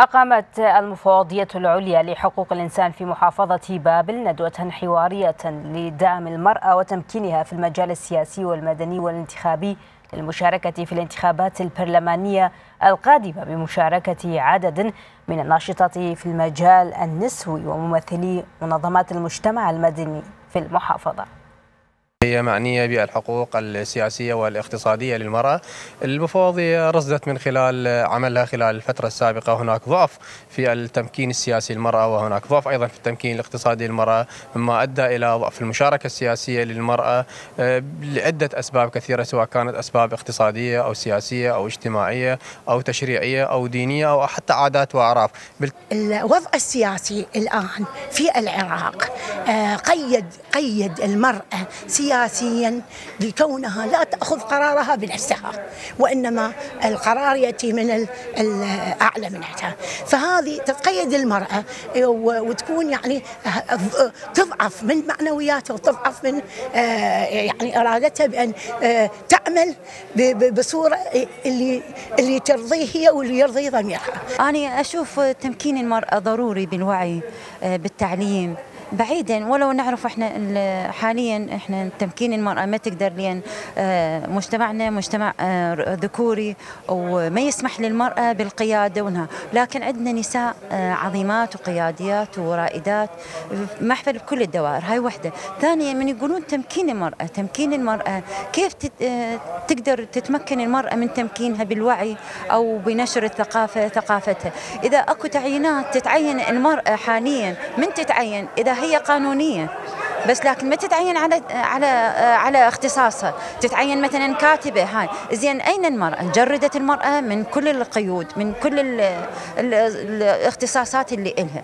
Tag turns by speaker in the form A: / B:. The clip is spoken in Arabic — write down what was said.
A: أقامت المفوضية العليا لحقوق الإنسان في محافظة بابل ندوة حوارية لدعم المرأة وتمكينها في المجال السياسي والمدني والانتخابي للمشاركة في الانتخابات البرلمانية القادمة بمشاركة عدد من الناشطات في المجال النسوي وممثلي منظمات المجتمع المدني في المحافظة.
B: هي معنية بالحقوق السياسية والاقتصادية للمرأة. المفوضية رصدت من خلال عملها خلال الفترة السابقة. هناك ضعف في التمكين السياسي للمرأة وهناك ضعف أيضا في التمكين الاقتصادي للمرأة مما أدى إلى ضعف المشاركة السياسية للمرأة. لعدة أسباب كثيرة سواء كانت أسباب اقتصادية أو سياسية أو اجتماعية أو تشريعية أو دينية أو حتى عادات وأعراف.
C: الوضع السياسي الآن في العراق قيد قيد المرأة سياسيا لكونها لا تأخذ قرارها بنفسها وإنما القرار يأتي من الأعلى منها. فهذه تتقيد المرأة وتكون يعني تضعف من معنوياتها وتضعف من يعني إرادتها بأن تعمل بصورة اللي اللي ترضيه هي واللي يرضي ضميرها.
D: أنا أشوف تمكين المرأة ضروري بالوعي بالتعليم بعيدا ولو نعرف إحنا حاليا إحنا تمكين المرأة ما تقدر لأن مجتمعنا مجتمع ذكوري وما يسمح للمرأة بالقيادة ونها لكن عندنا نساء عظيمات وقياديات ورائدات محفل بكل الدوائر. هاي وحدة. ثانيا من يقولون تمكين المرأة تمكين المرأة كيف تقدر تتمكن المرأة من تمكينها بالوعي أو بنشر الثقافة ثقافتها؟ إذا أكو تعيينات تتعين المرأة حاليا من تتعين؟ إذا هي قانونية. بس لكن ما تتعين على على على اختصاصها. تتعين مثلا كاتبة هاي. زين أين المرأة؟ جردت المرأة من كل القيود من كل ال ال الاختصاصات اللي إلها.